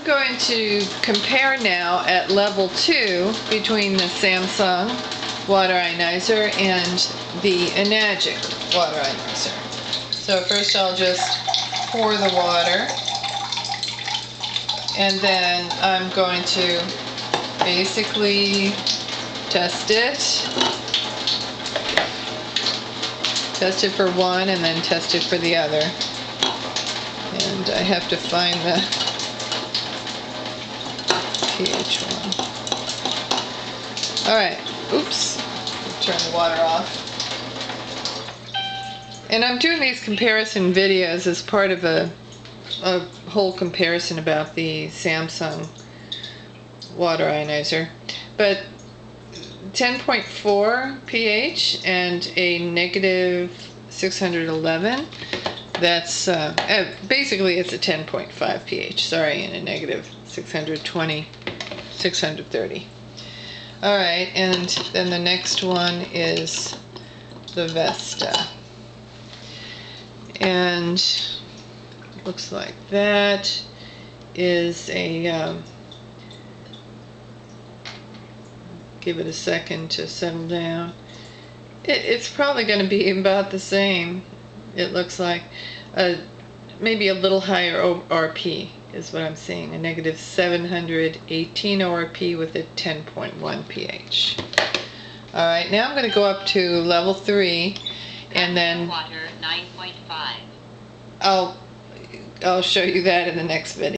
I'm going to compare now at level two between the Samsung water ionizer and the Enagic water ionizer. So first I'll just pour the water and then I'm going to basically test it. Test it for one and then test it for the other. And I have to find the pH one. All right, oops, turn the water off. And I'm doing these comparison videos as part of a, a whole comparison about the Samsung water ionizer. But 10.4 pH and a negative 611 that's uh, uh, basically it's a 10.5 pH. Sorry and a negative 620 630 all right and then the next one is the Vesta. And looks like that is a um, give it a second to settle down. It, it's probably going to be about the same it looks like. Uh, maybe a little higher ORP is what I'm seeing. A negative 718 ORP with a 10.1 pH. All right, now I'm going to go up to level 3 and then water 9.5. I'll I'll show you that in the next video.